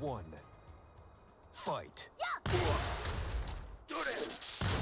one. Fight. Yeah. Do this!